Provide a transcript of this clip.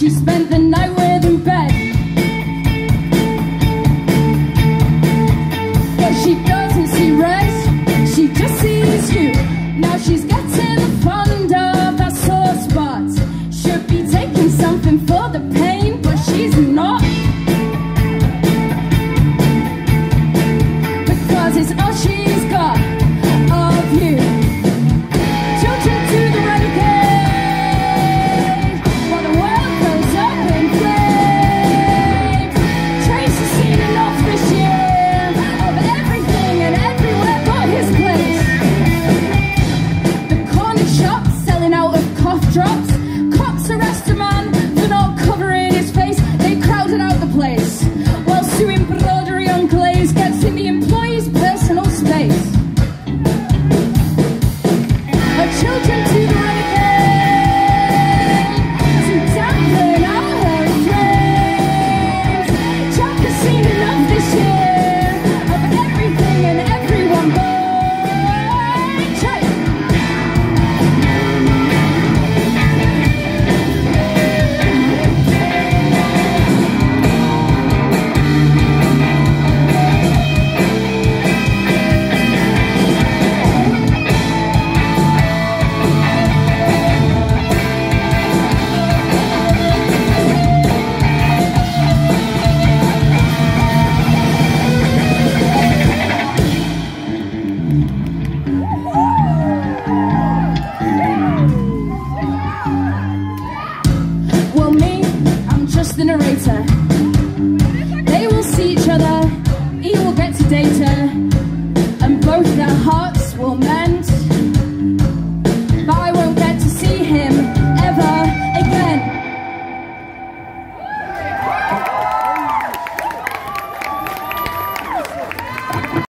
She spent the night Well, me, I'm just the narrator.